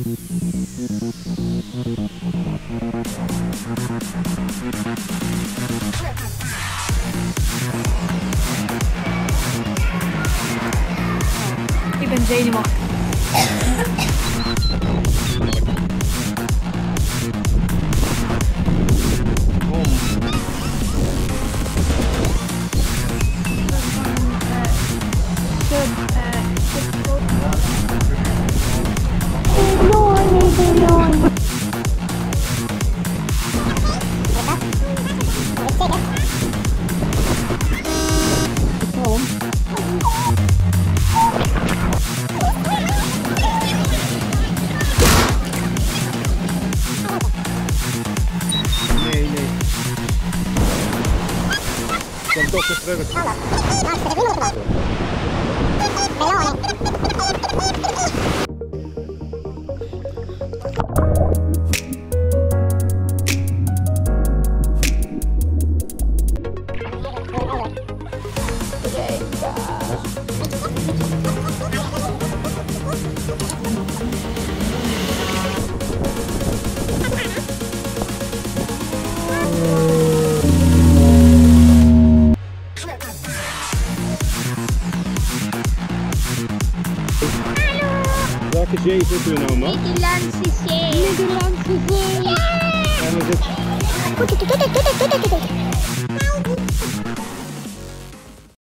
Ik ben zenuwachtig. Então, estou a Welke zee zitten we nou, man? Middellandse Zee. Middellandse Zee. En we zitten Ja!